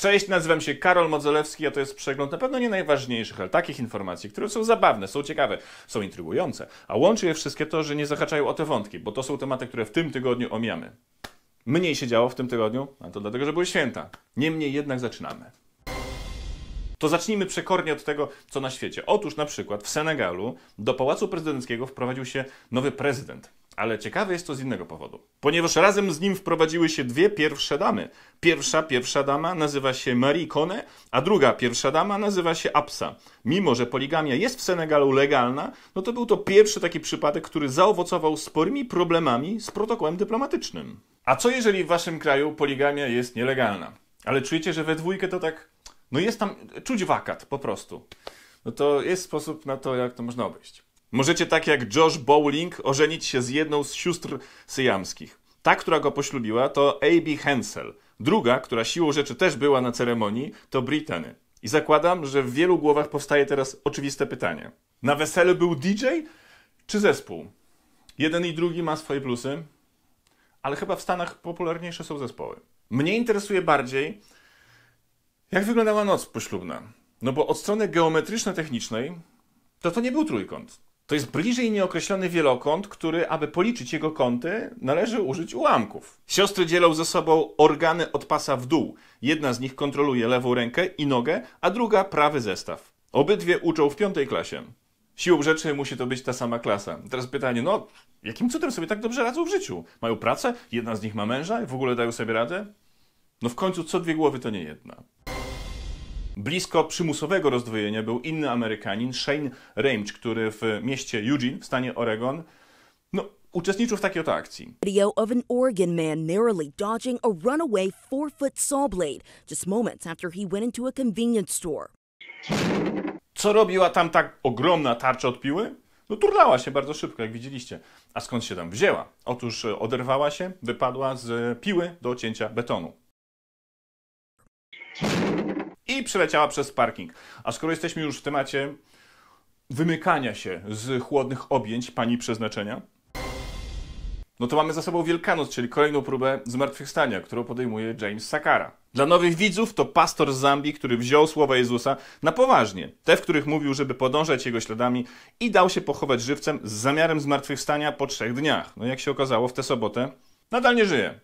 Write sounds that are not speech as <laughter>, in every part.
Cześć, nazywam się Karol Modzelewski, a to jest przegląd na pewno nie najważniejszych, ale takich informacji, które są zabawne, są ciekawe, są intrygujące, a łączy je wszystkie to, że nie zahaczają o te wątki, bo to są tematy, które w tym tygodniu omiamy. Mniej się działo w tym tygodniu, a to dlatego, że były święta. Niemniej jednak zaczynamy. To zacznijmy przekornie od tego, co na świecie. Otóż na przykład w Senegalu do Pałacu Prezydenckiego wprowadził się nowy prezydent. Ale ciekawe jest to z innego powodu. Ponieważ razem z nim wprowadziły się dwie pierwsze damy. Pierwsza, pierwsza dama nazywa się Marie Kone, a druga, pierwsza dama nazywa się Absa. Mimo, że poligamia jest w Senegalu legalna, no to był to pierwszy taki przypadek, który zaowocował sporymi problemami z protokołem dyplomatycznym. A co jeżeli w waszym kraju poligamia jest nielegalna? Ale czujecie, że we dwójkę to tak no jest tam, czuć wakat po prostu. No to jest sposób na to, jak to można obejść. Możecie tak jak Josh Bowling ożenić się z jedną z sióstr syjamskich. Ta, która go poślubiła, to A.B. Hensel. Druga, która siłą rzeczy też była na ceremonii, to Brittany. I zakładam, że w wielu głowach powstaje teraz oczywiste pytanie. Na weselu był DJ czy zespół? Jeden i drugi ma swoje plusy, ale chyba w Stanach popularniejsze są zespoły. Mnie interesuje bardziej, jak wyglądała noc poślubna? No bo od strony geometryczno-technicznej to to nie był trójkąt. To jest bliżej nieokreślony wielokąt, który, aby policzyć jego kąty, należy użyć ułamków. Siostry dzielą ze sobą organy od pasa w dół. Jedna z nich kontroluje lewą rękę i nogę, a druga prawy zestaw. Obydwie uczą w piątej klasie. Siłą rzeczy musi to być ta sama klasa. Teraz pytanie, no, jakim cudem sobie tak dobrze radzą w życiu? Mają pracę? Jedna z nich ma męża i w ogóle dają sobie radę? No w końcu co dwie głowy to nie jedna. Blisko przymusowego rozdwojenia był inny Amerykanin, Shane Ramge, który w mieście Eugene w stanie Oregon no, uczestniczył w takiej oto akcji. Video of an Oregon man narrowly dodging a runaway four-foot saw blade just moments after he went into a convenience store. Co robiła tam tak ogromna tarcza od piły? No turlała się bardzo szybko, jak widzieliście. A skąd się tam wzięła? Otóż oderwała się, wypadła z piły do cięcia betonu i przeleciała przez parking. A skoro jesteśmy już w temacie wymykania się z chłodnych objęć pani przeznaczenia, no to mamy za sobą Wielkanoc, czyli kolejną próbę zmartwychwstania, którą podejmuje James Sakara. Dla nowych widzów to pastor z Zambii, który wziął słowa Jezusa na poważnie, te, w których mówił, żeby podążać jego śladami i dał się pochować żywcem z zamiarem zmartwychwstania po trzech dniach. No jak się okazało, w tę sobotę nadal nie żyje.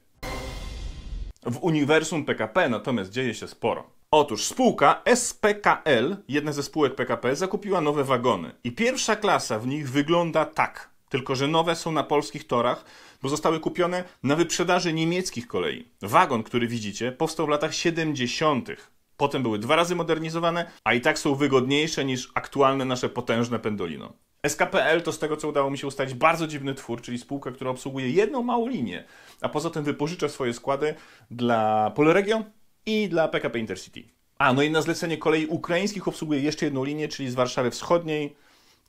W uniwersum PKP natomiast dzieje się sporo. Otóż spółka SPKL, jedna ze spółek PKP, zakupiła nowe wagony. I pierwsza klasa w nich wygląda tak. Tylko, że nowe są na polskich torach, bo zostały kupione na wyprzedaży niemieckich kolei. Wagon, który widzicie, powstał w latach 70. Potem były dwa razy modernizowane, a i tak są wygodniejsze niż aktualne nasze potężne Pendolino. SKPL to z tego, co udało mi się ustalić, bardzo dziwny twór, czyli spółka, która obsługuje jedną małą linię, a poza tym wypożycza swoje składy dla Polregio i dla PKP Intercity. A, no i na zlecenie kolei ukraińskich obsługuje jeszcze jedną linię, czyli z Warszawy Wschodniej,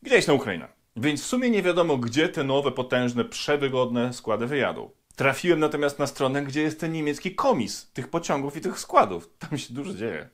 gdzieś na Ukrainę. Więc w sumie nie wiadomo, gdzie te nowe, potężne, przewygodne składy wyjadą. Trafiłem natomiast na stronę, gdzie jest ten niemiecki komis tych pociągów i tych składów. Tam się dużo dzieje.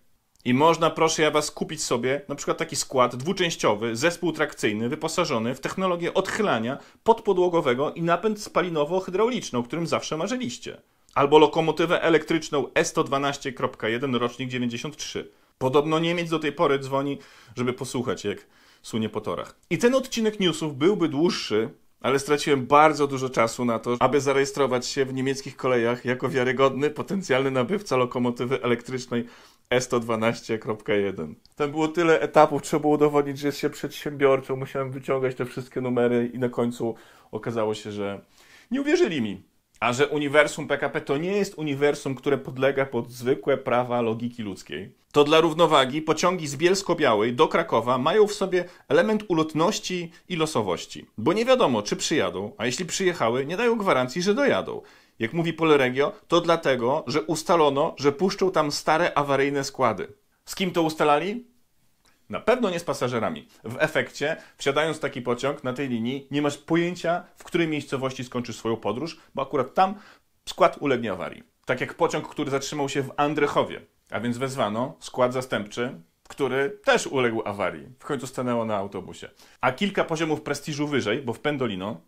I można, proszę ja was, kupić sobie na przykład taki skład dwuczęściowy, zespół trakcyjny, wyposażony w technologię odchylania podpodłogowego i napęd spalinowo-hydrauliczny, o którym zawsze marzyliście albo lokomotywę elektryczną E112.1 rocznik 93. Podobno Niemiec do tej pory dzwoni, żeby posłuchać, jak sunie po torach. I ten odcinek newsów byłby dłuższy, ale straciłem bardzo dużo czasu na to, aby zarejestrować się w niemieckich kolejach jako wiarygodny, potencjalny nabywca lokomotywy elektrycznej E112.1. Tam było tyle etapów, trzeba było udowodnić, że jest się przedsiębiorczą, musiałem wyciągać te wszystkie numery i na końcu okazało się, że nie uwierzyli mi. A że uniwersum PKP to nie jest uniwersum, które podlega pod zwykłe prawa logiki ludzkiej, to dla równowagi pociągi z Bielsko-Białej do Krakowa mają w sobie element ulotności i losowości. Bo nie wiadomo, czy przyjadą, a jeśli przyjechały, nie dają gwarancji, że dojadą. Jak mówi Polregio, to dlatego, że ustalono, że puszczą tam stare awaryjne składy. Z kim to ustalali? Na pewno nie z pasażerami. W efekcie, wsiadając w taki pociąg na tej linii, nie masz pojęcia, w której miejscowości skończysz swoją podróż, bo akurat tam skład ulegnie awarii. Tak jak pociąg, który zatrzymał się w Andrychowie, a więc wezwano skład zastępczy, który też uległ awarii. W końcu stanęło na autobusie. A kilka poziomów prestiżu wyżej, bo w Pendolino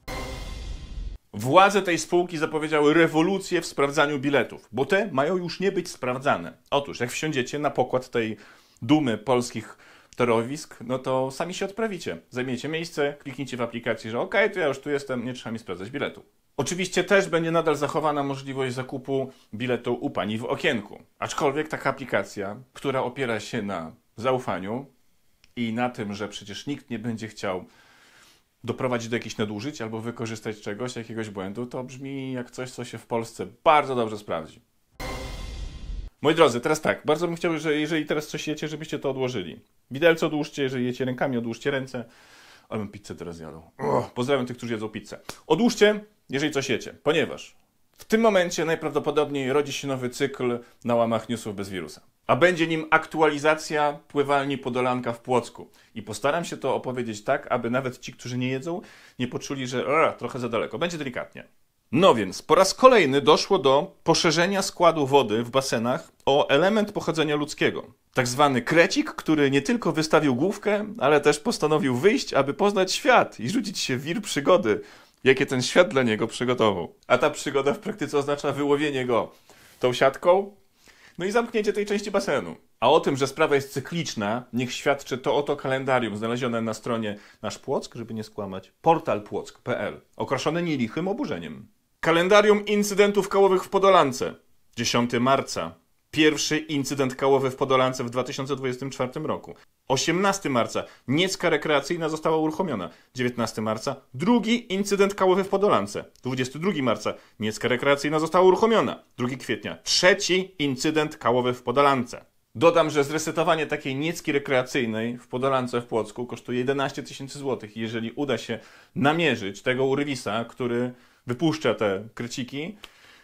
Władze tej spółki zapowiedziały rewolucję w sprawdzaniu biletów, bo te mają już nie być sprawdzane. Otóż, jak wsiądziecie na pokład tej dumy polskich torowisk, no to sami się odprawicie. Zajmiecie miejsce, kliknijcie w aplikacji, że ok, to ja już tu jestem, nie trzeba mi sprawdzać biletu. Oczywiście też będzie nadal zachowana możliwość zakupu biletu u pani w okienku. Aczkolwiek taka aplikacja, która opiera się na zaufaniu i na tym, że przecież nikt nie będzie chciał doprowadzić do jakichś nadużyć albo wykorzystać czegoś, jakiegoś błędu, to brzmi jak coś, co się w Polsce bardzo dobrze sprawdzi. Moi drodzy, teraz tak, bardzo bym chciał, że jeżeli teraz coś jecie, żebyście to odłożyli. Widelce odłóżcie, jeżeli jecie rękami, odłóżcie ręce. Ale bym pizzę teraz jadł. Oh, pozdrawiam tych, którzy jedzą pizzę. Odłóżcie, jeżeli coś jecie, ponieważ w tym momencie najprawdopodobniej rodzi się nowy cykl na łamach newsów bez wirusa. A będzie nim aktualizacja pływalni Podolanka w Płocku. I postaram się to opowiedzieć tak, aby nawet ci, którzy nie jedzą, nie poczuli, że trochę za daleko. Będzie delikatnie. No więc, po raz kolejny doszło do poszerzenia składu wody w basenach o element pochodzenia ludzkiego. Tak zwany krecik, który nie tylko wystawił główkę, ale też postanowił wyjść, aby poznać świat i rzucić się w wir przygody, jakie ten świat dla niego przygotował. A ta przygoda w praktyce oznacza wyłowienie go tą siatką, no i zamknięcie tej części basenu. A o tym, że sprawa jest cykliczna, niech świadczy to oto kalendarium znalezione na stronie Nasz Płock, żeby nie skłamać, portalpłock.pl, okraszone nielichym oburzeniem. Kalendarium incydentów kałowych w Podolance. 10 marca. Pierwszy incydent kałowy w Podolance w 2024 roku. 18 marca. Niecka rekreacyjna została uruchomiona. 19 marca. Drugi incydent kałowy w Podolance. 22 marca. Niecka rekreacyjna została uruchomiona. 2 kwietnia. Trzeci incydent kałowy w Podolance. Dodam, że zresetowanie takiej niecki rekreacyjnej w Podolance w Płocku kosztuje 11 tysięcy złotych. Jeżeli uda się namierzyć tego urwisa, który wypuszcza te kryciki,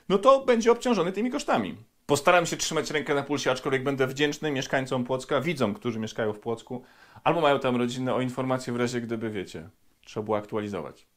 no to będzie obciążony tymi kosztami. Postaram się trzymać rękę na pulsie, aczkolwiek będę wdzięczny mieszkańcom Płocka, widzom, którzy mieszkają w Płocku, albo mają tam rodzinę o informację w razie gdyby, wiecie, trzeba było aktualizować.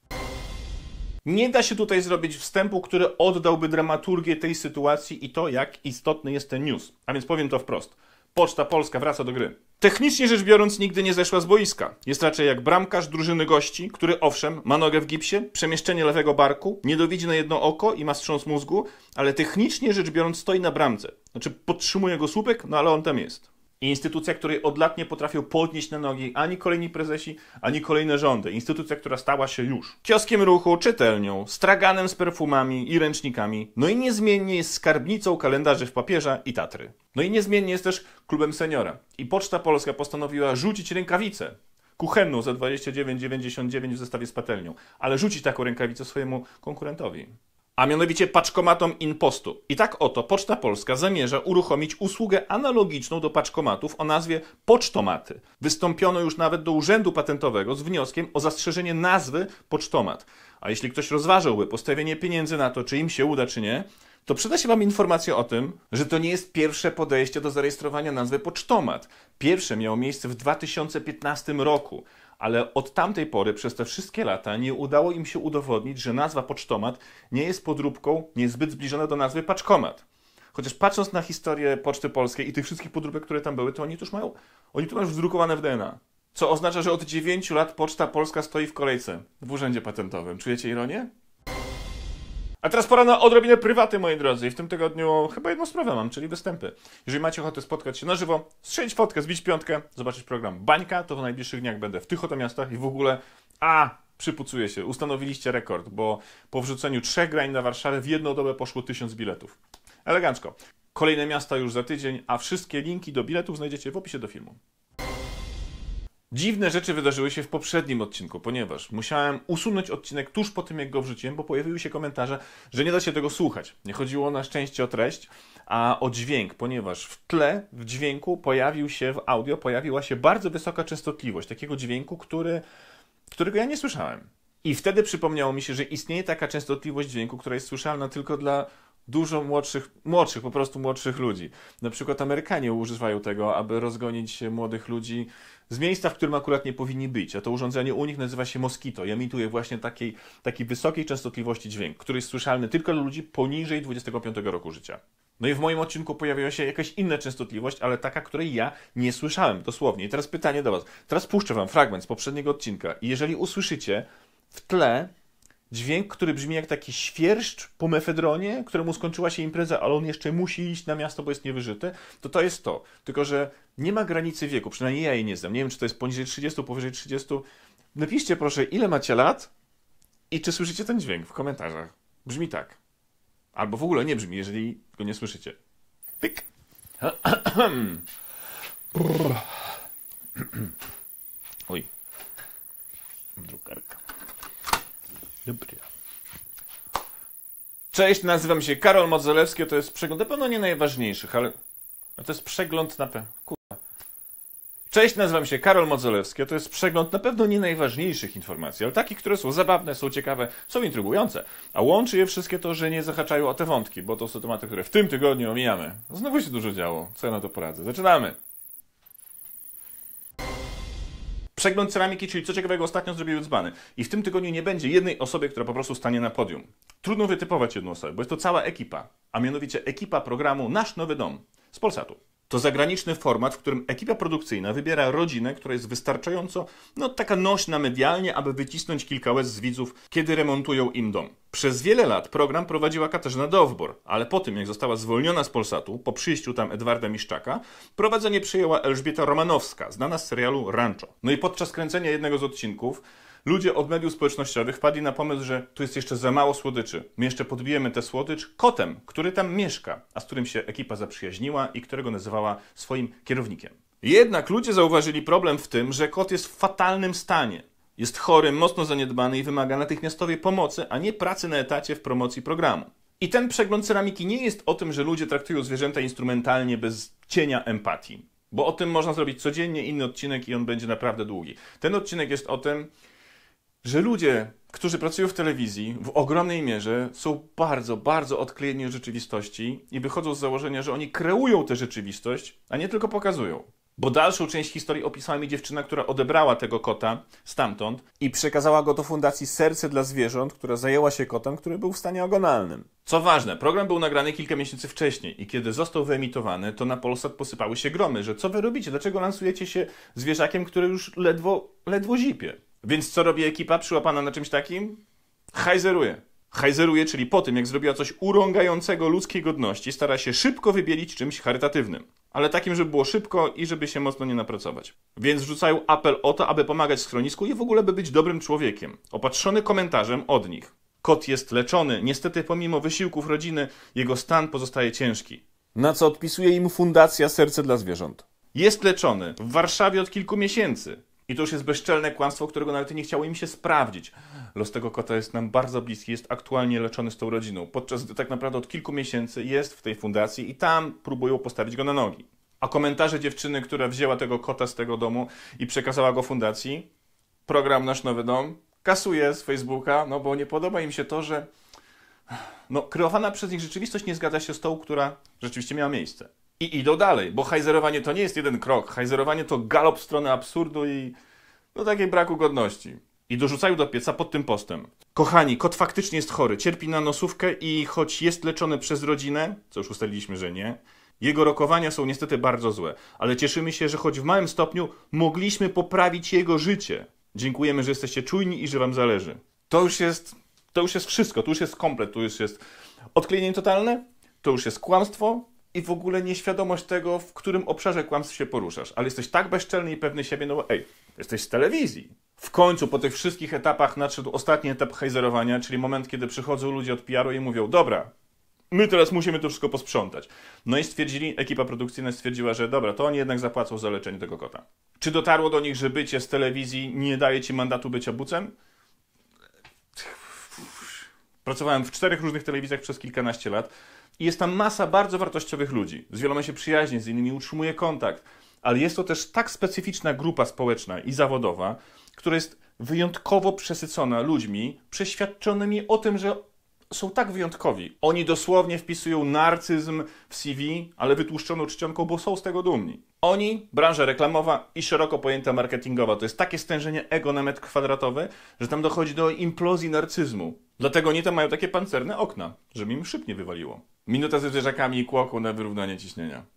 Nie da się tutaj zrobić wstępu, który oddałby dramaturgię tej sytuacji i to, jak istotny jest ten news. A więc powiem to wprost. Poczta Polska wraca do gry. Technicznie rzecz biorąc, nigdy nie zeszła z boiska. Jest raczej jak bramkarz drużyny gości, który owszem, ma nogę w gipsie, przemieszczenie lewego barku, nie dowidzi na jedno oko i ma wstrząs mózgu, ale technicznie rzecz biorąc stoi na bramce. Znaczy podtrzymuje go słupek, no ale on tam jest. Instytucja, której od lat nie potrafią podnieść na nogi ani kolejni prezesi, ani kolejne rządy. Instytucja, która stała się już kioskiem ruchu, czytelnią, straganem z perfumami i ręcznikami. No i niezmiennie jest skarbnicą kalendarzy w papierze i Tatry. No i niezmiennie jest też klubem seniora. I Poczta Polska postanowiła rzucić rękawicę kuchenną za 29,99 w zestawie z patelnią, ale rzucić taką rękawicę swojemu konkurentowi a mianowicie paczkomatom InPostu. I tak oto Poczta Polska zamierza uruchomić usługę analogiczną do paczkomatów o nazwie Pocztomaty. Wystąpiono już nawet do Urzędu Patentowego z wnioskiem o zastrzeżenie nazwy Pocztomat. A jeśli ktoś rozważałby postawienie pieniędzy na to, czy im się uda, czy nie, to przyda się Wam informacja o tym, że to nie jest pierwsze podejście do zarejestrowania nazwy Pocztomat. Pierwsze miało miejsce w 2015 roku ale od tamtej pory, przez te wszystkie lata, nie udało im się udowodnić, że nazwa pocztomat nie jest podróbką niezbyt zbliżona do nazwy paczkomat. Chociaż patrząc na historię Poczty Polskiej i tych wszystkich podróbek, które tam były, to oni tu już mają, oni tu mają już wdrukowane w DNA. Co oznacza, że od 9 lat Poczta Polska stoi w kolejce w urzędzie patentowym. Czujecie ironię? A teraz pora na odrobinę prywaty, moi drodzy. I w tym tygodniu chyba jedną sprawę mam, czyli występy. Jeżeli macie ochotę spotkać się na żywo, strzelić fotkę, zbić piątkę, zobaczyć program Bańka, to w najbliższych dniach będę w tych oto miastach i w ogóle... A, przypucuję się, ustanowiliście rekord, bo po wrzuceniu trzech grań na Warszawę w jedną dobę poszło tysiąc biletów. Elegancko. Kolejne miasta już za tydzień, a wszystkie linki do biletów znajdziecie w opisie do filmu. Dziwne rzeczy wydarzyły się w poprzednim odcinku, ponieważ musiałem usunąć odcinek tuż po tym, jak go wrzuciłem, bo pojawiły się komentarze, że nie da się tego słuchać. Nie chodziło na szczęście o treść, a o dźwięk, ponieważ w tle, w dźwięku pojawił się, w audio pojawiła się bardzo wysoka częstotliwość takiego dźwięku, który, którego ja nie słyszałem. I wtedy przypomniało mi się, że istnieje taka częstotliwość dźwięku, która jest słyszalna tylko dla dużo młodszych, młodszych, po prostu młodszych ludzi. Na przykład Amerykanie używają tego, aby rozgonić młodych ludzi z miejsca, w którym akurat nie powinni być. A to urządzenie u nich nazywa się Mosquito i emituje właśnie takiej, takiej wysokiej częstotliwości dźwięk, który jest słyszalny tylko dla ludzi poniżej 25 roku życia. No i w moim odcinku pojawiła się jakaś inna częstotliwość, ale taka, której ja nie słyszałem, dosłownie. I teraz pytanie do Was. Teraz puszczę Wam fragment z poprzedniego odcinka i jeżeli usłyszycie w tle dźwięk, który brzmi jak taki świerszcz po mefedronie, któremu skończyła się impreza, ale on jeszcze musi iść na miasto, bo jest niewyżyty, to to jest to. Tylko, że nie ma granicy wieku, przynajmniej ja jej nie znam. Nie wiem, czy to jest poniżej 30, powyżej 30. Napiszcie proszę, ile macie lat i czy słyszycie ten dźwięk w komentarzach. Brzmi tak. Albo w ogóle nie brzmi, jeżeli go nie słyszycie. Pyk. <coughs> Oj. Drukarka. Dobra. Cześć, nazywam się Karol Modzelewski, to jest przegląd na pewno nie najważniejszych, ale no to jest przegląd na pewno... Cześć, nazywam się Karol Modzelewski, to jest przegląd na pewno nie najważniejszych informacji, ale takich, które są zabawne, są ciekawe, są intrygujące. A łączy je wszystkie to, że nie zahaczają o te wątki, bo to są tematy, które w tym tygodniu omijamy. Znowu się dużo działo, co ja na to poradzę. Zaczynamy! Przegląd ceramiki, czyli co ciekawego ostatnio zrobiły dzbany. I w tym tygodniu nie będzie jednej osoby, która po prostu stanie na podium. Trudno wytypować jedną osobę, bo jest to cała ekipa, a mianowicie ekipa programu Nasz Nowy Dom z Polsatu. To zagraniczny format, w którym ekipa produkcyjna wybiera rodzinę, która jest wystarczająco, no taka nośna medialnie, aby wycisnąć kilka łez z widzów, kiedy remontują im dom. Przez wiele lat program prowadziła Katarzyna Dowbor, ale po tym, jak została zwolniona z Polsatu, po przyjściu tam Edwarda Miszczaka, prowadzenie przejęła Elżbieta Romanowska, znana z serialu Rancho. No i podczas kręcenia jednego z odcinków ludzie od mediów społecznościowych wpadli na pomysł, że tu jest jeszcze za mało słodyczy. My jeszcze podbijemy tę słodycz kotem, który tam mieszka, a z którym się ekipa zaprzyjaźniła i którego nazywała swoim kierownikiem. Jednak ludzie zauważyli problem w tym, że kot jest w fatalnym stanie. Jest chory, mocno zaniedbany i wymaga natychmiastowej pomocy, a nie pracy na etacie w promocji programu. I ten przegląd ceramiki nie jest o tym, że ludzie traktują zwierzęta instrumentalnie bez cienia empatii. Bo o tym można zrobić codziennie inny odcinek i on będzie naprawdę długi. Ten odcinek jest o tym, że ludzie, którzy pracują w telewizji, w ogromnej mierze są bardzo, bardzo odklejeni od rzeczywistości i wychodzą z założenia, że oni kreują tę rzeczywistość, a nie tylko pokazują. Bo dalszą część historii opisała mi dziewczyna, która odebrała tego kota stamtąd i przekazała go do fundacji Serce dla Zwierząt, która zajęła się kotem, który był w stanie ogonalnym. Co ważne, program był nagrany kilka miesięcy wcześniej i kiedy został wyemitowany, to na Polsat posypały się gromy, że co wy robicie, dlaczego lansujecie się zwierzakiem, który już ledwo, ledwo zipie. Więc co robi ekipa przyłapana na czymś takim? Hajzeruje. Hajzeruje, czyli po tym, jak zrobiła coś urągającego ludzkiej godności, stara się szybko wybielić czymś charytatywnym. Ale takim, żeby było szybko i żeby się mocno nie napracować. Więc rzucają apel o to, aby pomagać schronisku i w ogóle by być dobrym człowiekiem. Opatrzony komentarzem od nich. Kot jest leczony, niestety pomimo wysiłków rodziny, jego stan pozostaje ciężki. Na co odpisuje im Fundacja Serce dla Zwierząt. Jest leczony w Warszawie od kilku miesięcy. I to już jest bezczelne kłamstwo, którego nawet nie chciało im się sprawdzić. Los tego kota jest nam bardzo bliski, jest aktualnie leczony z tą rodziną, podczas gdy tak naprawdę od kilku miesięcy jest w tej fundacji i tam próbują postawić go na nogi. A komentarze dziewczyny, która wzięła tego kota z tego domu i przekazała go fundacji, program Nasz Nowy Dom, kasuje z Facebooka, no bo nie podoba im się to, że no, kreowana przez nich rzeczywistość nie zgadza się z tą, która rzeczywiście miała miejsce. I idą dalej, bo hajzerowanie to nie jest jeden krok. Hajzerowanie to galop w stronę absurdu i no takiej braku godności. I dorzucają do pieca pod tym postem. Kochani, kot faktycznie jest chory, cierpi na nosówkę i choć jest leczony przez rodzinę, co już ustaliliśmy, że nie, jego rokowania są niestety bardzo złe, ale cieszymy się, że choć w małym stopniu mogliśmy poprawić jego życie. Dziękujemy, że jesteście czujni i że wam zależy. To już jest, to już jest wszystko, to już jest komplet, to już jest odklejenie totalne, to już jest kłamstwo, i w ogóle nieświadomość tego, w którym obszarze kłamstw się poruszasz. Ale jesteś tak bezczelny i pewny siebie, no bo ej, jesteś z telewizji. W końcu po tych wszystkich etapach nadszedł ostatni etap hejzerowania, czyli moment, kiedy przychodzą ludzie od PR-u i mówią, dobra, my teraz musimy to wszystko posprzątać. No i stwierdzili, ekipa produkcyjna stwierdziła, że dobra, to oni jednak zapłacą za leczenie tego kota. Czy dotarło do nich, że bycie z telewizji nie daje ci mandatu bycia bucem? Pracowałem w czterech różnych telewizjach przez kilkanaście lat i jest tam masa bardzo wartościowych ludzi. Z wieloma się przyjaźnię, z innymi utrzymuję kontakt. Ale jest to też tak specyficzna grupa społeczna i zawodowa, która jest wyjątkowo przesycona ludźmi przeświadczonymi o tym, że są tak wyjątkowi. Oni dosłownie wpisują narcyzm w CV, ale wytłuszczoną czcionką, bo są z tego dumni. Oni, branża reklamowa i szeroko pojęta marketingowa, to jest takie stężenie ego na metr kwadratowy, że tam dochodzi do implozji narcyzmu. Dlatego oni tam mają takie pancerne okna, żeby im szyb nie wywaliło. Minuta ze zwierzakami i kłoką na wyrównanie ciśnienia.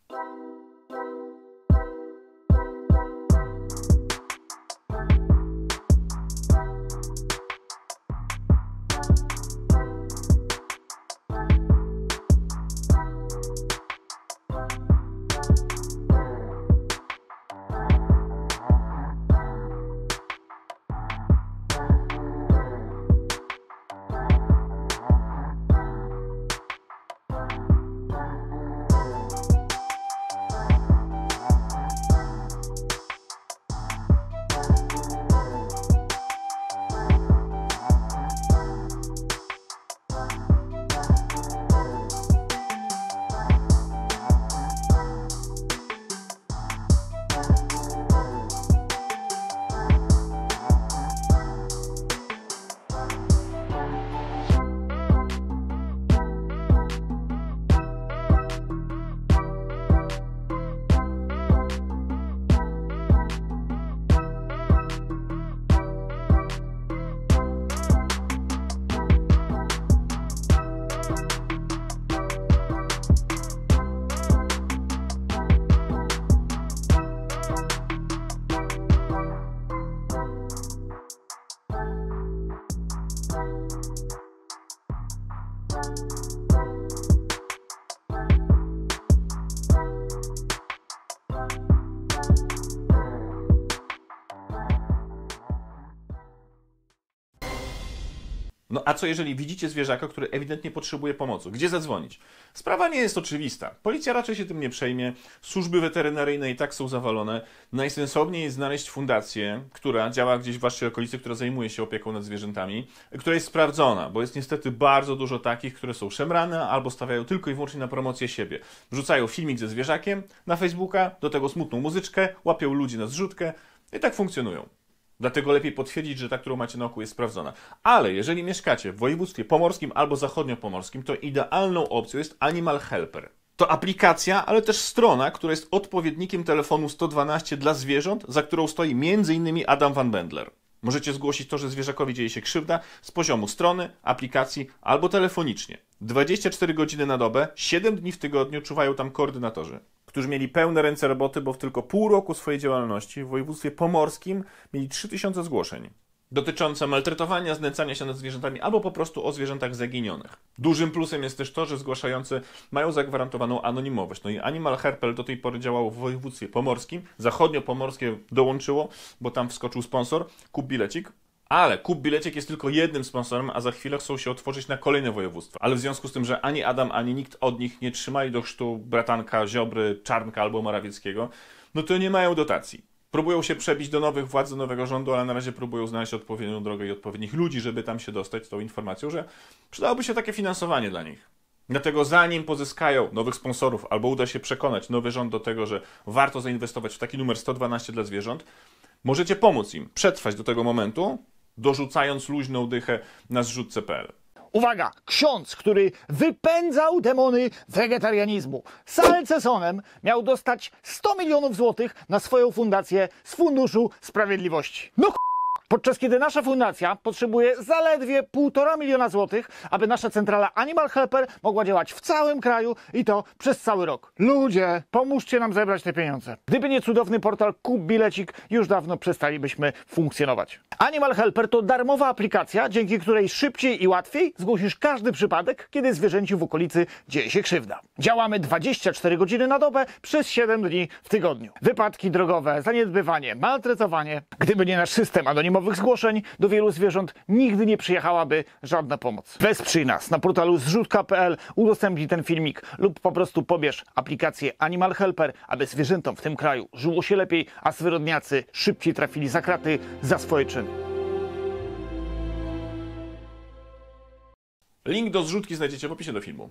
A co jeżeli widzicie zwierzaka, który ewidentnie potrzebuje pomocy? Gdzie zadzwonić? Sprawa nie jest oczywista. Policja raczej się tym nie przejmie. Służby weterynaryjne i tak są zawalone. Najsensowniej jest znaleźć fundację, która działa gdzieś w waszej okolicy, która zajmuje się opieką nad zwierzętami, która jest sprawdzona, bo jest niestety bardzo dużo takich, które są szemrane albo stawiają tylko i wyłącznie na promocję siebie. Wrzucają filmik ze zwierzakiem na Facebooka, do tego smutną muzyczkę, łapią ludzi na zrzutkę i tak funkcjonują. Dlatego lepiej potwierdzić, że ta, którą macie na oku, jest sprawdzona. Ale jeżeli mieszkacie w województwie pomorskim albo zachodniopomorskim, to idealną opcją jest Animal Helper. To aplikacja, ale też strona, która jest odpowiednikiem telefonu 112 dla zwierząt, za którą stoi m.in. Adam Van Bendler. Możecie zgłosić to, że zwierzakowi dzieje się krzywda z poziomu strony, aplikacji albo telefonicznie. 24 godziny na dobę, 7 dni w tygodniu czuwają tam koordynatorzy którzy mieli pełne ręce roboty, bo w tylko pół roku swojej działalności w województwie pomorskim mieli 3000 zgłoszeń dotyczące maltretowania, znęcania się nad zwierzętami albo po prostu o zwierzętach zaginionych. Dużym plusem jest też to, że zgłaszający mają zagwarantowaną anonimowość. No i Animal Herpel do tej pory działało w województwie pomorskim, zachodnio-pomorskie dołączyło, bo tam wskoczył sponsor, kup bilecik, ale Kup Bilecik jest tylko jednym sponsorem, a za chwilę chcą się otworzyć na kolejne województwa. Ale w związku z tym, że ani Adam, ani nikt od nich nie trzymali do chrztu bratanka Ziobry, Czarnka albo Morawieckiego, no to nie mają dotacji. Próbują się przebić do nowych władz, do nowego rządu, ale na razie próbują znaleźć odpowiednią drogę i odpowiednich ludzi, żeby tam się dostać z tą informacją, że przydałoby się takie finansowanie dla nich. Dlatego zanim pozyskają nowych sponsorów albo uda się przekonać nowy rząd do tego, że warto zainwestować w taki numer 112 dla zwierząt, możecie pomóc im przetrwać do tego momentu, dorzucając luźną dychę na zrzutce.pl. Uwaga, ksiądz, który wypędzał demony wegetarianizmu. Salcesonem miał dostać 100 milionów złotych na swoją fundację z Funduszu Sprawiedliwości. No Podczas kiedy nasza fundacja potrzebuje zaledwie 1,5 miliona złotych, aby nasza centrala Animal Helper mogła działać w całym kraju i to przez cały rok. Ludzie, pomóżcie nam zebrać te pieniądze. Gdyby nie cudowny portal Kup Bilecik, już dawno przestalibyśmy funkcjonować. Animal Helper to darmowa aplikacja, dzięki której szybciej i łatwiej zgłosisz każdy przypadek, kiedy zwierzęci w okolicy dzieje się krzywda. Działamy 24 godziny na dobę przez 7 dni w tygodniu. Wypadki drogowe, zaniedbywanie, maltretowanie. Gdyby nie nasz system anonimowy, anonimowych zgłoszeń do wielu zwierząt nigdy nie przyjechałaby żadna pomoc. Wesprzyj nas na portalu zrzutka.pl, udostępnij ten filmik lub po prostu pobierz aplikację Animal Helper, aby zwierzętom w tym kraju żyło się lepiej, a zwyrodniacy szybciej trafili za kraty za swoje czyny. Link do zrzutki znajdziecie w opisie do filmu.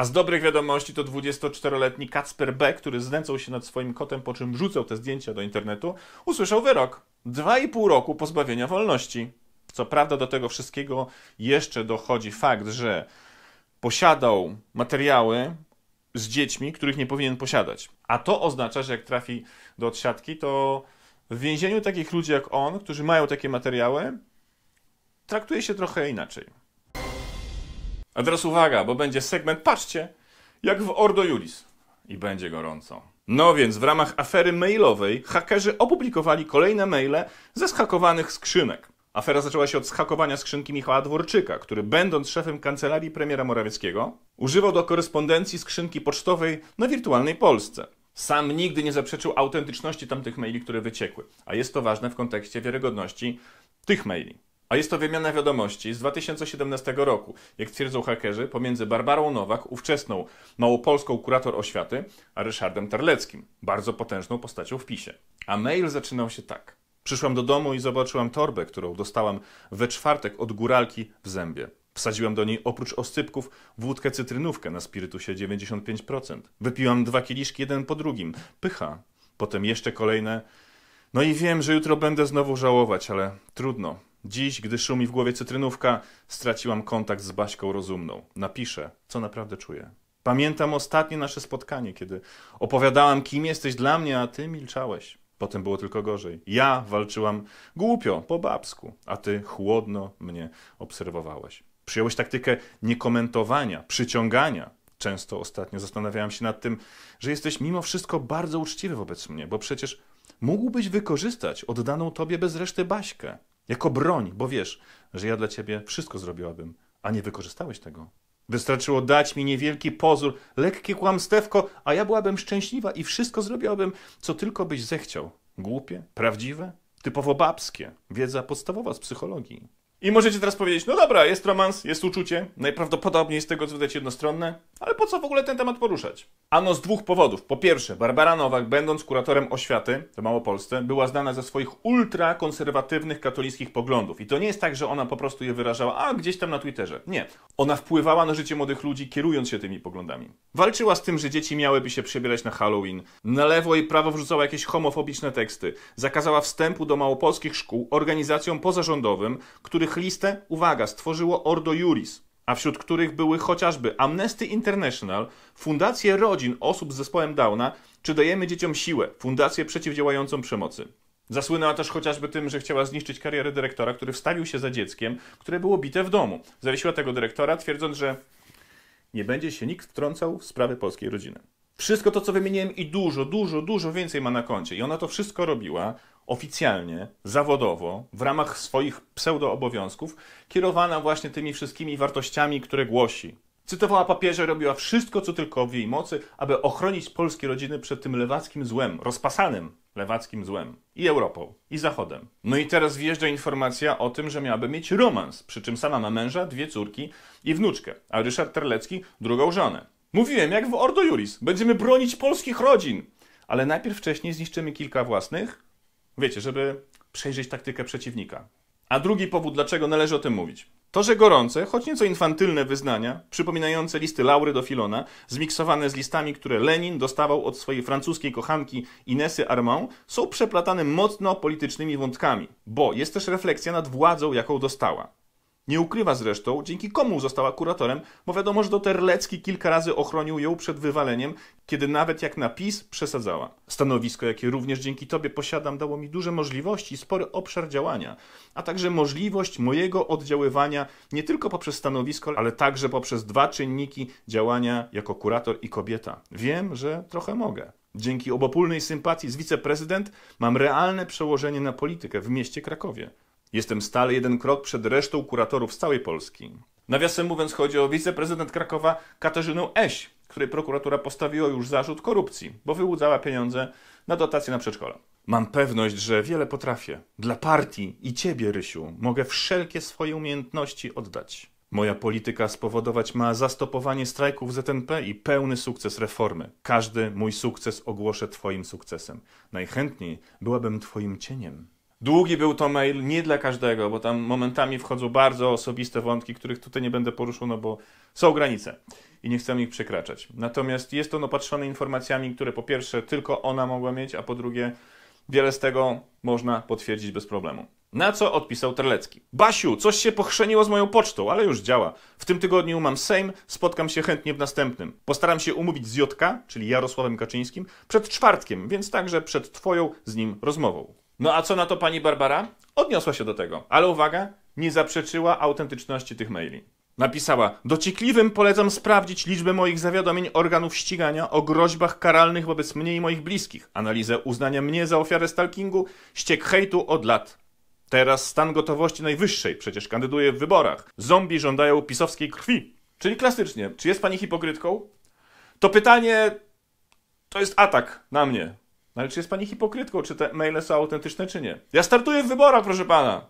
A z dobrych wiadomości to 24-letni Kacper B., który znęcał się nad swoim kotem, po czym rzucał te zdjęcia do internetu, usłyszał wyrok. 2,5 roku pozbawienia wolności. Co prawda do tego wszystkiego jeszcze dochodzi fakt, że posiadał materiały z dziećmi, których nie powinien posiadać. A to oznacza, że jak trafi do odsiadki, to w więzieniu takich ludzi jak on, którzy mają takie materiały, traktuje się trochę inaczej. A teraz uwaga, bo będzie segment, patrzcie, jak w Ordo Julis. I będzie gorąco. No więc w ramach afery mailowej hakerzy opublikowali kolejne maile ze schakowanych skrzynek. Afera zaczęła się od schakowania skrzynki Michała Dworczyka, który będąc szefem kancelarii premiera Morawieckiego, używał do korespondencji skrzynki pocztowej na wirtualnej Polsce. Sam nigdy nie zaprzeczył autentyczności tamtych maili, które wyciekły, a jest to ważne w kontekście wiarygodności tych maili. A jest to wymiana wiadomości z 2017 roku, jak twierdzą hakerzy, pomiędzy Barbarą Nowak, ówczesną małopolską kurator oświaty, a Ryszardem Terleckim, bardzo potężną postacią w PiSie. A mail zaczynał się tak. Przyszłam do domu i zobaczyłam torbę, którą dostałam we czwartek od góralki w zębie. Wsadziłam do niej oprócz oscypków wódkę cytrynówkę na spirytusie 95%. Wypiłam dwa kieliszki jeden po drugim. Pycha. Potem jeszcze kolejne. No i wiem, że jutro będę znowu żałować, ale trudno. Dziś, gdy szumi w głowie cytrynówka, straciłam kontakt z Baśką rozumną. Napiszę, co naprawdę czuję. Pamiętam ostatnie nasze spotkanie, kiedy opowiadałam, kim jesteś dla mnie, a ty milczałeś. Potem było tylko gorzej. Ja walczyłam głupio, po babsku, a ty chłodno mnie obserwowałeś. Przyjąłeś taktykę niekomentowania, przyciągania. Często ostatnio zastanawiałam się nad tym, że jesteś mimo wszystko bardzo uczciwy wobec mnie, bo przecież mógłbyś wykorzystać oddaną tobie bez reszty Baśkę. Jako broń, bo wiesz, że ja dla ciebie wszystko zrobiłabym, a nie wykorzystałeś tego. Wystarczyło dać mi niewielki pozór, lekkie kłamstewko, a ja byłabym szczęśliwa i wszystko zrobiłabym, co tylko byś zechciał. Głupie, prawdziwe, typowo babskie, wiedza podstawowa z psychologii. I możecie teraz powiedzieć, no dobra, jest romans, jest uczucie, najprawdopodobniej z tego co widać jednostronne, ale po co w ogóle ten temat poruszać? Ano z dwóch powodów. Po pierwsze, Barbara Nowak, będąc kuratorem oświaty w Małopolsce, była znana ze swoich ultrakonserwatywnych katolickich poglądów. I to nie jest tak, że ona po prostu je wyrażała, a gdzieś tam na Twitterze. Nie. Ona wpływała na życie młodych ludzi, kierując się tymi poglądami. Walczyła z tym, że dzieci miałyby się przebierać na Halloween. Na lewo i prawo wrzucała jakieś homofobiczne teksty. Zakazała wstępu do małopolskich szkół organizacjom pozarządowym, których listę, uwaga, stworzyło Ordo Juris, a wśród których były chociażby Amnesty International, Fundacje Rodzin Osób z Zespołem Downa, czy Dajemy Dzieciom Siłę, Fundację Przeciwdziałającą Przemocy. Zasłynęła też chociażby tym, że chciała zniszczyć karierę dyrektora, który wstawił się za dzieckiem, które było bite w domu. Zawiesiła tego dyrektora, twierdząc, że nie będzie się nikt wtrącał w sprawy polskiej rodziny. Wszystko to, co wymieniłem i dużo, dużo, dużo więcej ma na koncie. I ona to wszystko robiła oficjalnie, zawodowo, w ramach swoich pseudoobowiązków, kierowana właśnie tymi wszystkimi wartościami, które głosi. Cytowała papieża, robiła wszystko, co tylko w jej mocy, aby ochronić polskie rodziny przed tym lewackim złem, rozpasanym lewackim złem. I Europą, i Zachodem. No i teraz wjeżdża informacja o tym, że miałaby mieć romans, przy czym sama ma męża, dwie córki i wnuczkę, a Ryszard Terlecki drugą żonę. Mówiłem, jak w Ordo Juris, będziemy bronić polskich rodzin, ale najpierw wcześniej zniszczymy kilka własnych, wiecie, żeby przejrzeć taktykę przeciwnika. A drugi powód, dlaczego należy o tym mówić. To, że gorące, choć nieco infantylne wyznania, przypominające listy Laury do Filona, zmiksowane z listami, które Lenin dostawał od swojej francuskiej kochanki Inesy Armand, są przeplatane mocno politycznymi wątkami, bo jest też refleksja nad władzą, jaką dostała. Nie ukrywa zresztą, dzięki komu została kuratorem, bo wiadomo, że Terlecki kilka razy ochronił ją przed wywaleniem, kiedy nawet jak na PiS przesadzała. Stanowisko, jakie również dzięki Tobie posiadam, dało mi duże możliwości i spory obszar działania, a także możliwość mojego oddziaływania nie tylko poprzez stanowisko, ale także poprzez dwa czynniki działania jako kurator i kobieta. Wiem, że trochę mogę. Dzięki obopólnej sympatii z wiceprezydent mam realne przełożenie na politykę w mieście Krakowie. Jestem stale jeden krok przed resztą kuratorów z całej Polski. Nawiasem mówiąc, chodzi o wiceprezydent Krakowa Katarzynę Eś, której prokuratura postawiła już zarzut korupcji, bo wyłudzała pieniądze na dotacje na przedszkola. Mam pewność, że wiele potrafię. Dla partii i ciebie, Rysiu, mogę wszelkie swoje umiejętności oddać. Moja polityka spowodować ma zastopowanie strajków ZNP i pełny sukces reformy. Każdy mój sukces ogłoszę Twoim sukcesem. Najchętniej byłabym Twoim cieniem. Długi był to mail, nie dla każdego, bo tam momentami wchodzą bardzo osobiste wątki, których tutaj nie będę poruszał, no bo są granice i nie chcę ich przekraczać. Natomiast jest on opatrzony informacjami, które po pierwsze tylko ona mogła mieć, a po drugie wiele z tego można potwierdzić bez problemu. Na co odpisał Terlecki. Basiu, coś się pochrzeniło z moją pocztą, ale już działa. W tym tygodniu mam Sejm, spotkam się chętnie w następnym. Postaram się umówić z Jotka, czyli Jarosławem Kaczyńskim, przed czwartkiem, więc także przed twoją z nim rozmową. No a co na to pani Barbara? Odniosła się do tego, ale uwaga, nie zaprzeczyła autentyczności tych maili. Napisała: Dociekliwym polecam sprawdzić liczbę moich zawiadomień organów ścigania o groźbach karalnych wobec mnie i moich bliskich, analizę uznania mnie za ofiarę stalkingu, ściek hejtu od lat. Teraz stan gotowości najwyższej, przecież kandyduję w wyborach. Zombie żądają pisowskiej krwi. Czyli klasycznie, czy jest pani hipokrytką? To pytanie to jest atak na mnie. No ale czy jest pani hipokrytką? Czy te maile są autentyczne, czy nie? Ja startuję w wyborach, proszę pana.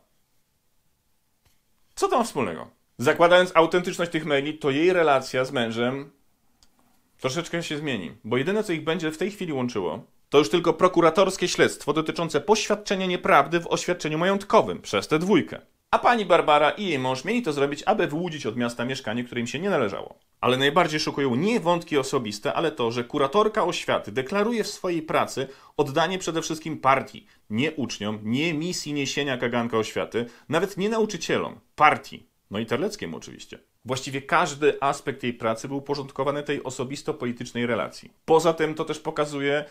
Co to ma wspólnego? Zakładając autentyczność tych maili, to jej relacja z mężem troszeczkę się zmieni. Bo jedyne, co ich będzie w tej chwili łączyło, to już tylko prokuratorskie śledztwo dotyczące poświadczenia nieprawdy w oświadczeniu majątkowym przez tę dwójkę. A pani Barbara i jej mąż mieli to zrobić, aby wyłudzić od miasta mieszkanie, które im się nie należało. Ale najbardziej szokują nie wątki osobiste, ale to, że kuratorka oświaty deklaruje w swojej pracy oddanie przede wszystkim partii, nie uczniom, nie misji niesienia kaganka oświaty, nawet nie nauczycielom, partii. No i Terleckiemu oczywiście. Właściwie każdy aspekt jej pracy był porządkowany tej osobisto-politycznej relacji. Poza tym to też pokazuje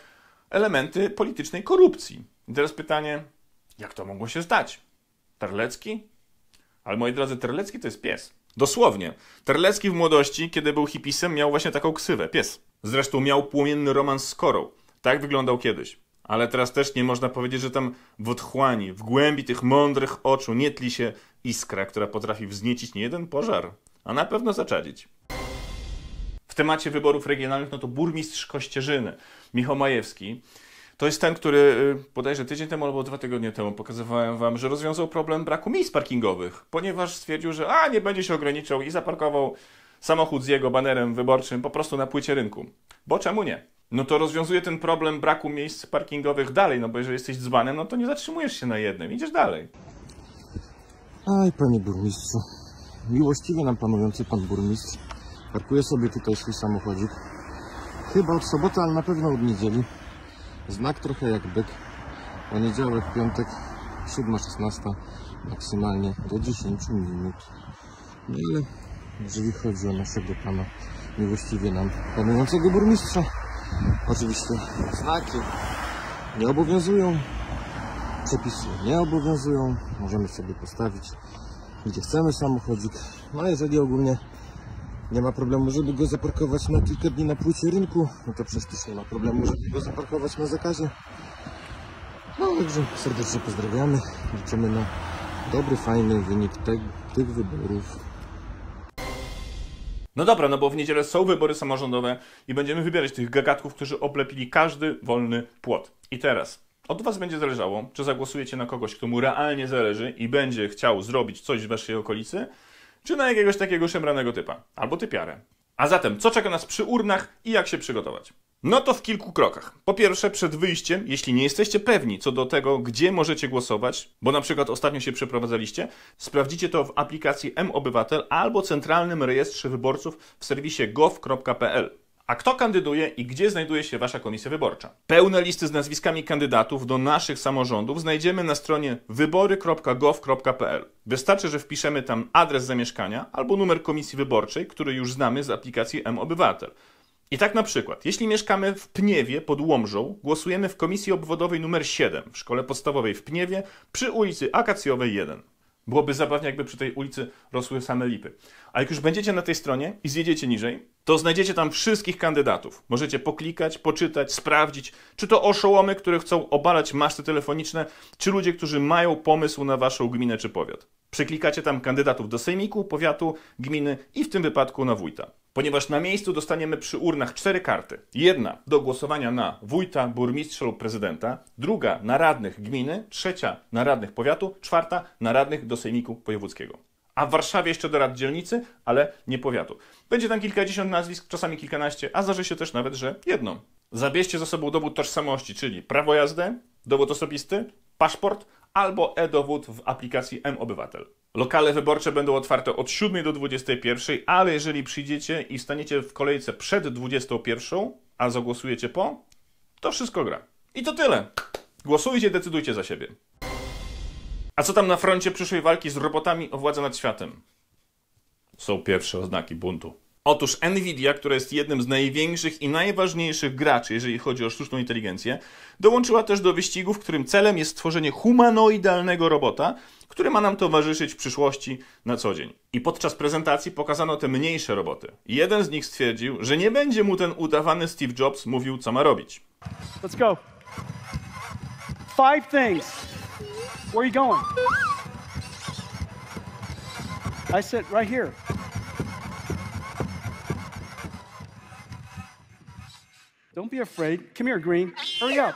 elementy politycznej korupcji. I teraz pytanie, jak to mogło się stać? Terlecki? Ale moi drodzy, Terlecki to jest pies. Dosłownie. Terlecki w młodości, kiedy był hipisem, miał właśnie taką ksywę, pies. Zresztą miał płomienny romans z Korą. Tak wyglądał kiedyś. Ale teraz też nie można powiedzieć, że tam w otchłani, w głębi tych mądrych oczu nie tli się iskra, która potrafi wzniecić nie jeden pożar, a na pewno zaczadzić. W temacie wyborów regionalnych, no to burmistrz Kościerzyny, Michał Majewski, to jest ten, który y, bodajże tydzień temu albo dwa tygodnie temu pokazywałem wam, że rozwiązał problem braku miejsc parkingowych, ponieważ stwierdził, że a, nie będzie się ograniczał i zaparkował samochód z jego banerem wyborczym po prostu na płycie rynku. Bo czemu nie? No to rozwiązuje ten problem braku miejsc parkingowych dalej, no bo jeżeli jesteś dzbanem, no to nie zatrzymujesz się na jednym, idziesz dalej. Aj, panie burmistrzu. Miłościwie nam panujący pan burmistrz parkuje sobie tutaj swój samochodzik. Chyba od soboty, ale na pewno od niedzieli. Znak trochę jak byk. Poniedziałek, piątek, 7.16, maksymalnie do 10 minut. No ale jeżeli chodzi o naszego pana miłościwie nam panującego burmistrza, oczywiście znaki nie obowiązują, przepisy nie obowiązują, możemy sobie postawić gdzie chcemy samochodzik. No jeżeli ogólnie nie ma problemu, żeby go zaparkować na kilka dni na płycie rynku, no to przecież też nie ma problemu, żeby go zaparkować na zakazie. No także serdecznie pozdrawiamy, liczymy na dobry, fajny wynik te, tych wyborów. No dobra, no bo w niedzielę są wybory samorządowe i będziemy wybierać tych gagatków, którzy oblepili każdy wolny płot. I teraz, od was będzie zależało, czy zagłosujecie na kogoś, kto mu realnie zależy i będzie chciał zrobić coś w waszej okolicy, czy na jakiegoś takiego szemranego typa, albo typiarę. A zatem, co czeka nas przy urnach i jak się przygotować? No to w kilku krokach. Po pierwsze, przed wyjściem, jeśli nie jesteście pewni co do tego, gdzie możecie głosować, bo na przykład ostatnio się przeprowadzaliście, sprawdzicie to w aplikacji M-Obywatel albo Centralnym Rejestrze Wyborców w serwisie gov.pl. A kto kandyduje i gdzie znajduje się Wasza komisja wyborcza? Pełne listy z nazwiskami kandydatów do naszych samorządów znajdziemy na stronie wybory.gov.pl. Wystarczy, że wpiszemy tam adres zamieszkania albo numer komisji wyborczej, który już znamy z aplikacji M-Obywatel. I tak na przykład, jeśli mieszkamy w Pniewie pod Łomżą, głosujemy w komisji obwodowej numer 7 w szkole podstawowej w Pniewie przy ulicy Akacjowej 1. Byłoby zabawnie, jakby przy tej ulicy rosły same lipy. A jak już będziecie na tej stronie i zjedziecie niżej, to znajdziecie tam wszystkich kandydatów. Możecie poklikać, poczytać, sprawdzić, czy to oszołomy, które chcą obalać maszty telefoniczne, czy ludzie, którzy mają pomysł na waszą gminę czy powiat. Przyklikacie tam kandydatów do sejmiku, powiatu, gminy i w tym wypadku na wójta. Ponieważ na miejscu dostaniemy przy urnach cztery karty. Jedna do głosowania na wójta, burmistrza lub prezydenta, druga na radnych gminy, trzecia na radnych powiatu, czwarta na radnych do sejmiku wojewódzkiego. A w Warszawie jeszcze do rad dzielnicy, ale nie powiatu. Będzie tam kilkadziesiąt nazwisk, czasami kilkanaście, a zdarzy się też nawet, że jedno. Zabierzcie ze sobą dowód tożsamości, czyli prawo jazdy, dowód osobisty, paszport albo e-dowód w aplikacji M-Obywatel. Lokale wyborcze będą otwarte od 7 do 21, ale jeżeli przyjdziecie i staniecie w kolejce przed 21, a zagłosujecie po, to wszystko gra. I to tyle. Głosujcie, decydujcie za siebie. A co tam na froncie przyszłej walki z robotami o władzę nad światem? Są pierwsze oznaki buntu. Otóż Nvidia, która jest jednym z największych i najważniejszych graczy, jeżeli chodzi o sztuczną inteligencję, dołączyła też do wyścigu, w którym celem jest stworzenie humanoidalnego robota, który ma nam towarzyszyć w przyszłości na co dzień. I podczas prezentacji pokazano te mniejsze roboty. Jeden z nich stwierdził, że nie będzie mu ten udawany Steve Jobs mówił, co ma robić. Let's go. Five things. Where are you going? I said right here. Don't be afraid. Come here, Green. Hurry up.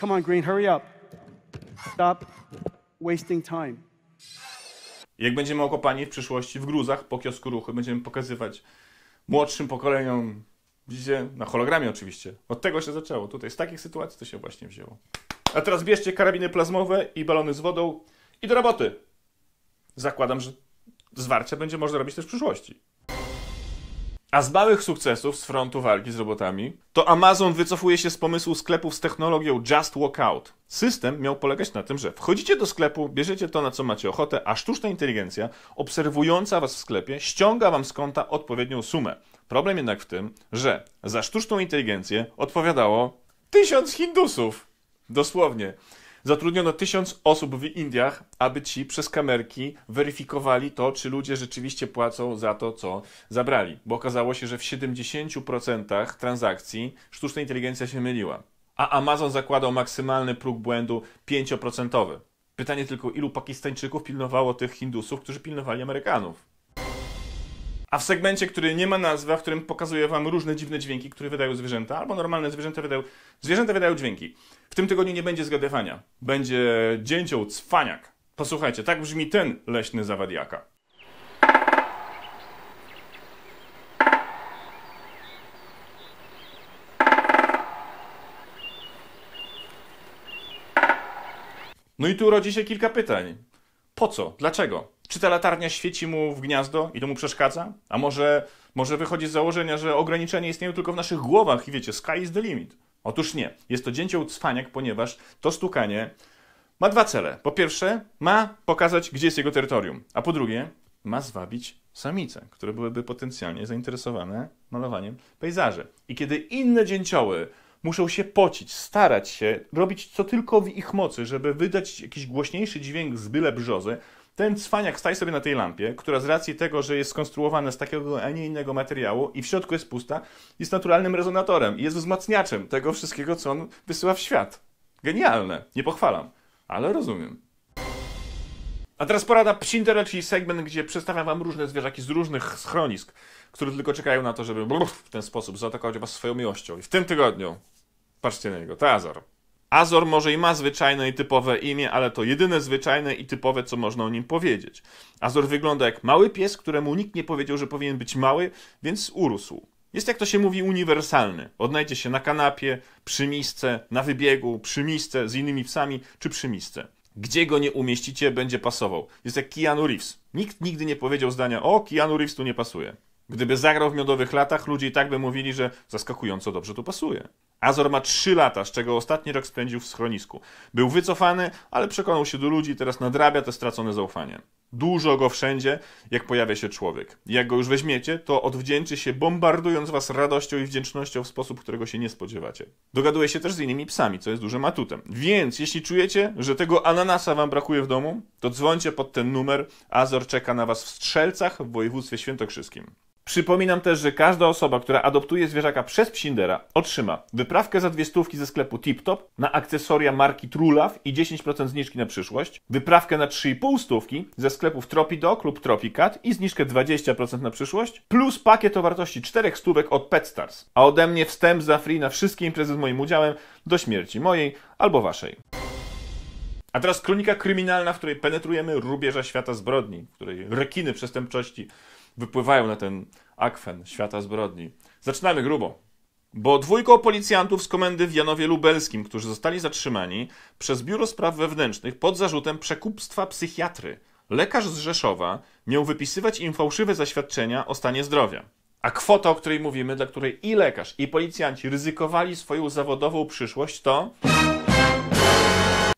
Come on, Green, hurry up. Stop wasting time. Jak będziemy okopani w przyszłości w gruzach po kiosku ruchy, będziemy pokazywać młodszym pokoleniom, widzicie, na hologramie oczywiście. Od tego się zaczęło. Tutaj z takich sytuacji to się właśnie wzięło. A teraz bierzcie karabiny plazmowe i balony z wodą i do roboty. Zakładam, że zwarcie będzie można robić też w przyszłości. A z małych sukcesów z frontu walki z robotami, to Amazon wycofuje się z pomysłu sklepów z technologią Just Walk Out. System miał polegać na tym, że wchodzicie do sklepu, bierzecie to, na co macie ochotę, a sztuczna inteligencja, obserwująca was w sklepie, ściąga wam z konta odpowiednią sumę. Problem jednak w tym, że za sztuczną inteligencję odpowiadało tysiąc Hindusów. Dosłownie. Zatrudniono tysiąc osób w Indiach, aby ci przez kamerki weryfikowali to, czy ludzie rzeczywiście płacą za to, co zabrali. Bo okazało się, że w 70% transakcji sztuczna inteligencja się myliła. A Amazon zakładał maksymalny próg błędu 5%. Pytanie tylko, ilu Pakistańczyków pilnowało tych Hindusów, którzy pilnowali Amerykanów? A w segmencie, który nie ma nazwy, a w którym pokazuję wam różne dziwne dźwięki, które wydają zwierzęta, albo normalne zwierzęta wydają, zwierzęta wydają dźwięki. W tym tygodniu nie będzie zgadywania. Będzie dzięcioł cwaniak. Posłuchajcie, tak brzmi ten leśny zawadiaka. No i tu rodzi się kilka pytań. Po co? Dlaczego? Czy ta latarnia świeci mu w gniazdo i to mu przeszkadza? A może, może wychodzi z założenia, że ograniczenia istnieją tylko w naszych głowach i wiecie, sky is the limit. Otóż nie. Jest to dzięcioł cwaniak, ponieważ to stukanie ma dwa cele. Po pierwsze, ma pokazać, gdzie jest jego terytorium. A po drugie, ma zwabić samice, które byłyby potencjalnie zainteresowane malowaniem pejzaży. I kiedy inne dzięcioły muszą się pocić, starać się, robić co tylko w ich mocy, żeby wydać jakiś głośniejszy dźwięk z byle brzozy, ten cwaniak staje sobie na tej lampie, która z racji tego, że jest skonstruowana z takiego, a nie innego materiału i w środku jest pusta, jest naturalnym rezonatorem i jest wzmacniaczem tego wszystkiego, co on wysyła w świat. Genialne, nie pochwalam, ale rozumiem. A teraz pora na Psindera, czyli segment, gdzie przedstawiam wam różne zwierzaki z różnych schronisk, które tylko czekają na to, żeby w ten sposób zaatakować was swoją miłością. I w tym tygodniu, patrzcie na niego, to Azor. Może i ma zwyczajne i typowe imię, ale to jedyne zwyczajne i typowe, co można o nim powiedzieć. Azor wygląda jak mały pies, któremu nikt nie powiedział, że powinien być mały, więc urósł. Jest, jak to się mówi, uniwersalny. Odnajdzie się na kanapie, przy misce, na wybiegu, przy misce, z innymi psami, czy przy misce. Gdzie go nie umieścicie, będzie pasował. Jest jak Keanu Reeves. Nikt nigdy nie powiedział zdania, o, Keanu Reeves tu nie pasuje. Gdyby zagrał w miodowych latach, ludzie i tak by mówili, że zaskakująco dobrze tu pasuje. Azor ma 3 lata, z czego ostatni rok spędził w schronisku. Był wycofany, ale przekonał się do ludzi i teraz nadrabia te stracone zaufanie. Dużo go wszędzie, jak pojawia się człowiek. Jak go już weźmiecie, to odwdzięczy się bombardując was radością i wdzięcznością w sposób, którego się nie spodziewacie. Dogaduje się też z innymi psami, co jest dużym atutem. Więc jeśli czujecie, że tego ananasa wam brakuje w domu, to dzwońcie pod ten numer. Azor czeka na was w Strzelcach w województwie świętokrzyskim. Przypominam też, że każda osoba, która adoptuje zwierzaka przez Psindera, otrzyma wyprawkę za dwie stówki ze sklepu TipTop na akcesoria marki Trulaw i 10% zniżki na przyszłość, wyprawkę na 3,5 stówki ze sklepów Tropidog lub Tropicat i zniżkę 20% na przyszłość, plus pakiet o wartości 4 stówek od PetStars. A ode mnie wstęp za free na wszystkie imprezy z moim udziałem do śmierci mojej albo waszej. A teraz kronika kryminalna, w której penetrujemy rubieża świata zbrodni, w której rekiny przestępczości wypływają na ten akwen świata zbrodni. Zaczynamy grubo. Bo dwójką policjantów z komendy w Janowie Lubelskim, którzy zostali zatrzymani przez Biuro Spraw Wewnętrznych pod zarzutem przekupstwa psychiatry. Lekarz z Rzeszowa miał wypisywać im fałszywe zaświadczenia o stanie zdrowia. A kwota, o której mówimy, dla której i lekarz, i policjanci ryzykowali swoją zawodową przyszłość, to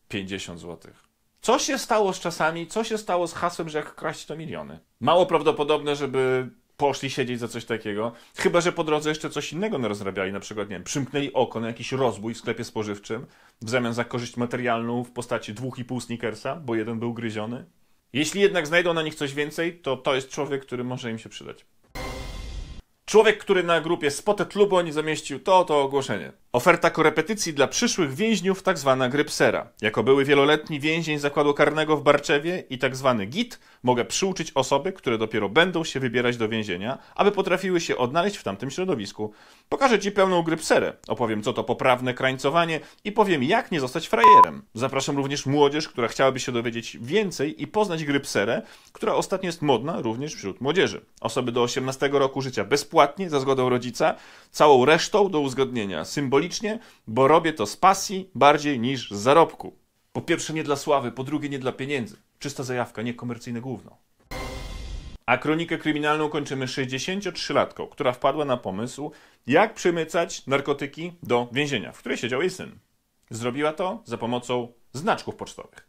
50 złotych. Co się stało z czasami? Co się stało z hasłem, że jak kraść to miliony? Mało prawdopodobne, żeby poszli siedzieć za coś takiego. Chyba, że po drodze jeszcze coś innego narozrabiali, na przykład, nie wiem, przymknęli oko na jakiś rozbój w sklepie spożywczym w zamian za korzyść materialną w postaci dwóch i pół sneakersa, bo jeden był gryziony. Jeśli jednak znajdą na nich coś więcej, to to jest człowiek, który może im się przydać. Człowiek, który na grupie Spotted Luboń zamieścił to oto ogłoszenie. Oferta korepetycji dla przyszłych więźniów, tak zwana grypsera. Jako były wieloletni więzień zakładu karnego w Barczewie i tak zwany git, mogę przyuczyć osoby, które dopiero będą się wybierać do więzienia, aby potrafiły się odnaleźć w tamtym środowisku. Pokażę Ci pełną grypserę, opowiem co to poprawne krańcowanie i powiem jak nie zostać frajerem. Zapraszam również młodzież, która chciałaby się dowiedzieć więcej i poznać grypserę, która ostatnio jest modna również wśród młodzieży. Osoby do 18 roku życia bezpłatnie, za zgodą rodzica, całą resztą do uzgodnienia symbolicznie, bo robię to z pasji bardziej niż z zarobku. Po pierwsze nie dla sławy, po drugie nie dla pieniędzy. Czysta zajawka, nie komercyjne gówno. A kronikę kryminalną kończymy 63-latką, która wpadła na pomysł, jak przemycać narkotyki do więzienia, w której siedział jej syn. Zrobiła to za pomocą znaczków pocztowych.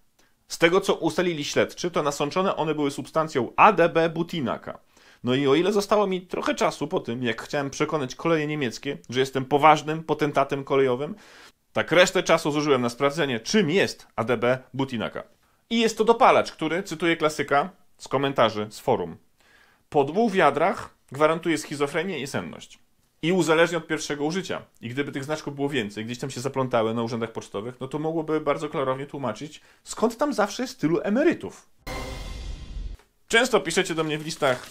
Z tego, co ustalili śledczy, to nasączone one były substancją ADB butinaka. No i o ile zostało mi trochę czasu po tym, jak chciałem przekonać koleje niemieckie, że jestem poważnym potentatem kolejowym, tak resztę czasu zużyłem na sprawdzenie, czym jest ADB butinaka. I jest to dopalacz, który, cytuję klasyka z komentarzy z forum, po dwóch wiadrach gwarantuje schizofrenię i senność. I uzależnia od pierwszego użycia. I gdyby tych znaczków było więcej, gdzieś tam się zaplątały na urzędach pocztowych, no to mogłoby bardzo klarownie tłumaczyć, skąd tam zawsze jest tylu emerytów. Często piszecie do mnie w listach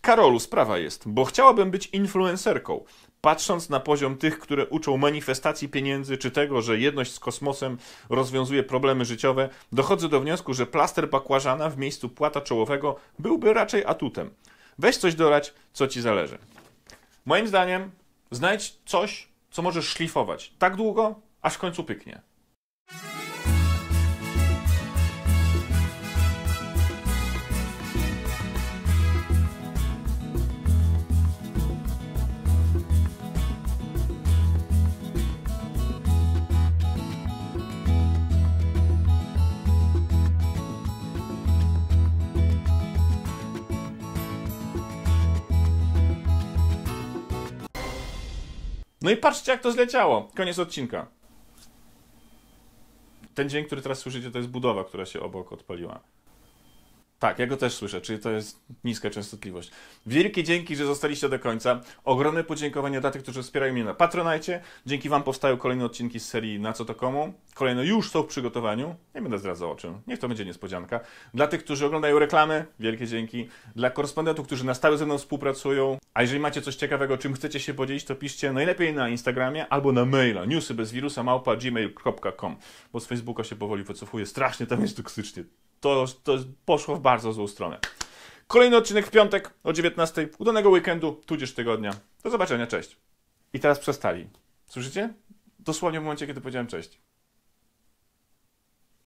Karolu, sprawa jest, bo chciałabym być influencerką. Patrząc na poziom tych, które uczą manifestacji pieniędzy, czy tego, że jedność z kosmosem rozwiązuje problemy życiowe, dochodzę do wniosku, że plaster bakłażana w miejscu płata czołowego byłby raczej atutem. Weź coś dorać, co ci zależy. Moim zdaniem, znajdź coś, co możesz szlifować tak długo, aż w końcu pyknie. No i patrzcie, jak to zleciało. Koniec odcinka. Ten dźwięk, który teraz słyszycie, to jest budowa, która się obok odpaliła. Tak, ja go też słyszę, czyli to jest niska częstotliwość. Wielkie dzięki, że zostaliście do końca. Ogromne podziękowania dla tych, którzy wspierają mnie na Patronajcie. Dzięki Wam powstają kolejne odcinki z serii Na co to komu. Kolejne już są w przygotowaniu. Nie będę zdradzał o czym. Niech to będzie niespodzianka. Dla tych, którzy oglądają reklamy, wielkie dzięki. Dla korespondentów, którzy na stałe ze mną współpracują. A jeżeli macie coś ciekawego, czym chcecie się podzielić, to piszcie najlepiej na Instagramie albo na maila newsy bo z Facebooka się powoli wycofuję. Strasznie tam jest toksycznie to, to poszło w bardzo złą stronę. Kolejny odcinek w piątek o 19. Udanego weekendu, tudzież tygodnia. Do zobaczenia, cześć. I teraz przestali. Słyszycie? Dosłownie w momencie, kiedy powiedziałem cześć.